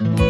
Thanks.